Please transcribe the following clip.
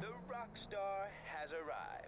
The rock star has arrived.